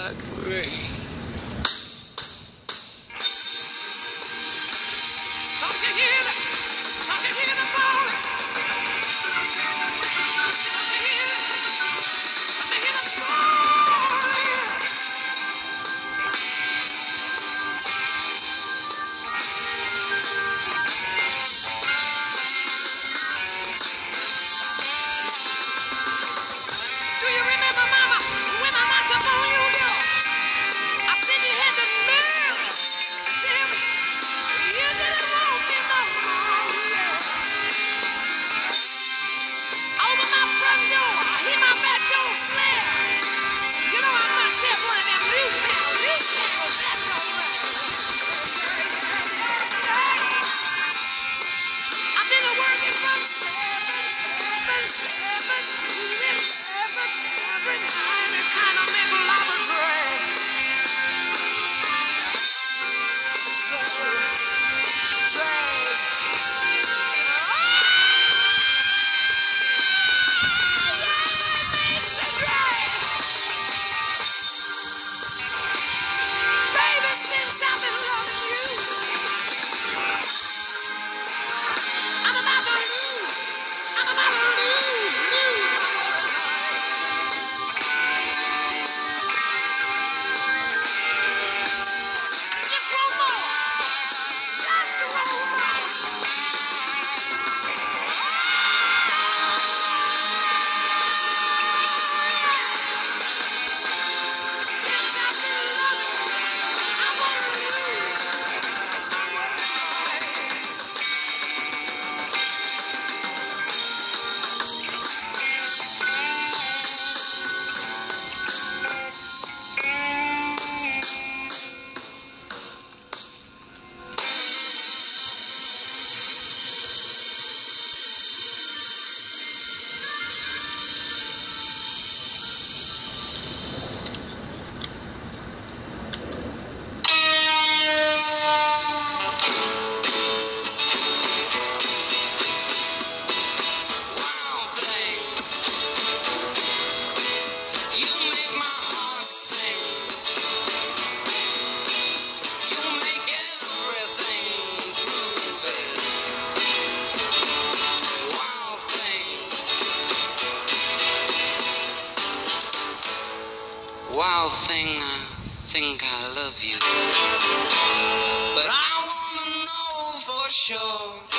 That parade. Wild thing, uh, I think I love you. But I wanna know for sure.